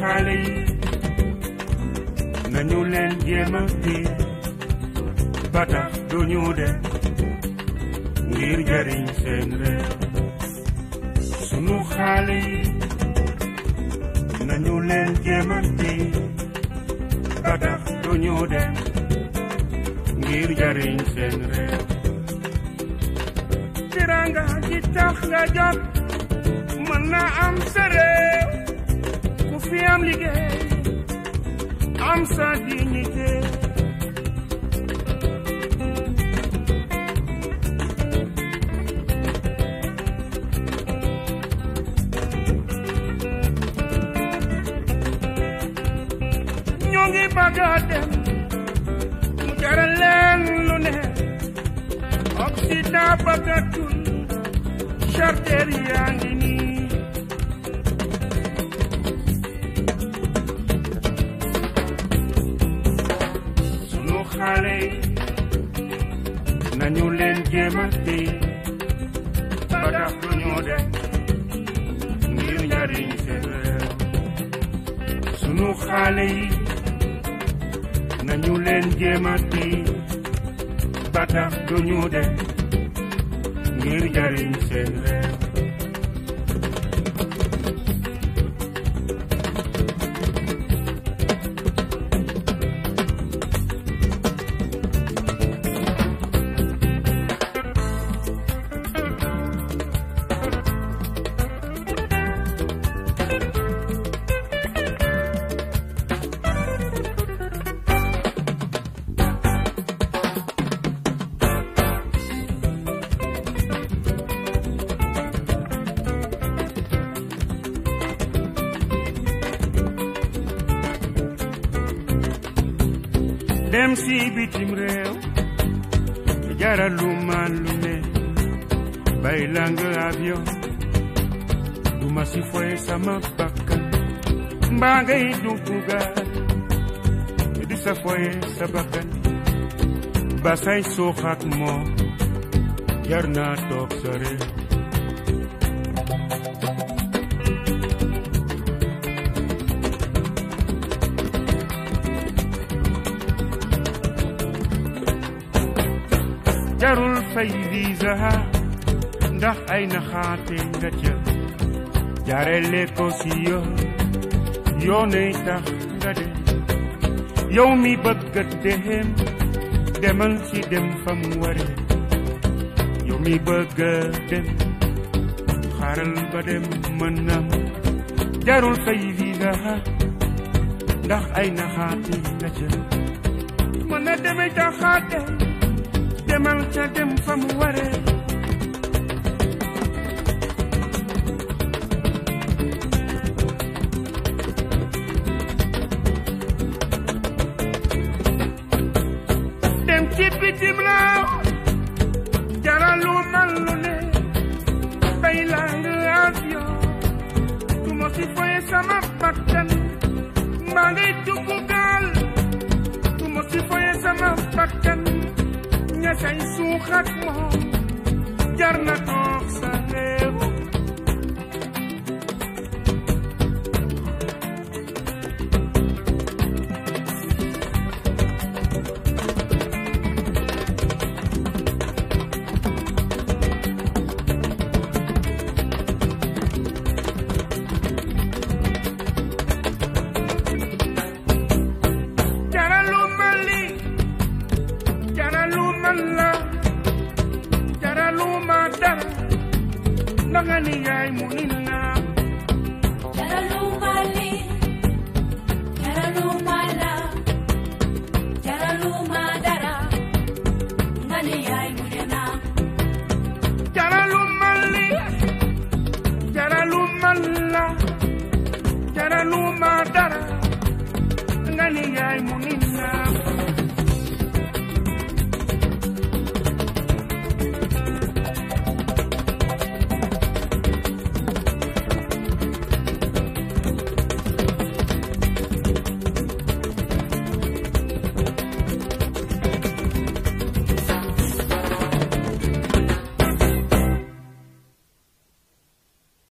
Charlie. Nañu leen jéem a téye ba duñu dem ngir jariñ seen réew sunu xale yi nañu leen jéem a tax duñu dem ngir jariñ seen réew tiranga ji tax nga jot mën na am sa réew ku fi am liggéey am sa dignité ñoo ngi bëgg a dem mu jaral xale nañu leen jéem a téye ba tax du ñu dem ngir njariñ sunu xale nañu ñu dem si bitim réew jaralu ma lu ne bay lang avion. Du ma si foye sama bakkan mbaa ngay di sa sa bakkan. Ba say jarul fay visa ndax ay naxaate nga ca jaarele ko si yoon yoonay tax nga dem yow mi bëgg a dem demal ci dem fa mu ware yow mi bëgg a dem xaaral ba dem mën nam jarul fay visa ndax ay naxaate nga ca mën na deme taxaate demal ca dem fa mu waree dem ci bitim laaw jaralu man lu ne bay lang avion. Du ma si foye sama bakkan mbaa ngay dugg gaal du ma si foye sama bakkan kañ suuxat moom jar na toog sa panganiyay mo nina nga. Yaralumali, yaralumala, yaralumadara, nganiyay mo nina. Yaralumali, yaralumala, yaralumadara, nganiyay mo nina.